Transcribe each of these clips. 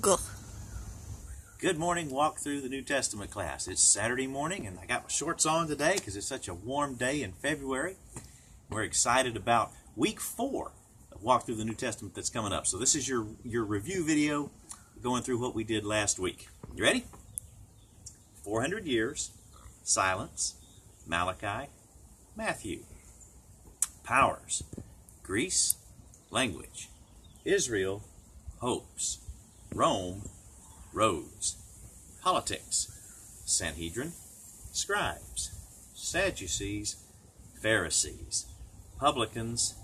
Go. Good morning, walk through the New Testament class. It's Saturday morning, and I got my shorts on today because it's such a warm day in February. We're excited about week four of Walk Through the New Testament that's coming up. So, this is your, your review video going through what we did last week. You ready? 400 years, silence, Malachi, Matthew, powers, Greece, language, Israel, hopes, Rome, roads, politics, Sanhedrin, scribes, Sadducees, Pharisees, publicans,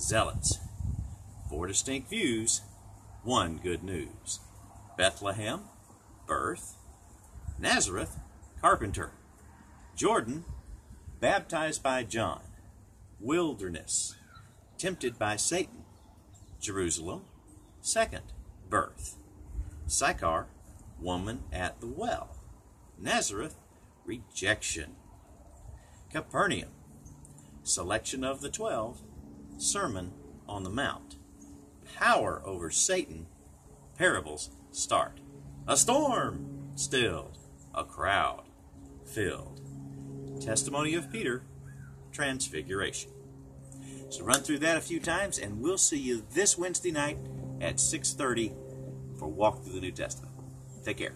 zealots. Four distinct views, one good news. Bethlehem, birth. Nazareth, carpenter. Jordan, baptized by John. Wilderness, tempted by Satan. Jerusalem, second birth. Sychar, woman at the well. Nazareth, rejection. Capernaum, selection of the twelve, Sermon on the Mount. Power over Satan, parables start. A storm stilled, a crowd filled. Testimony of Peter, transfiguration. So run through that a few times, and we'll see you this Wednesday night at 6.30 for Walk Through the New Testament. Take care.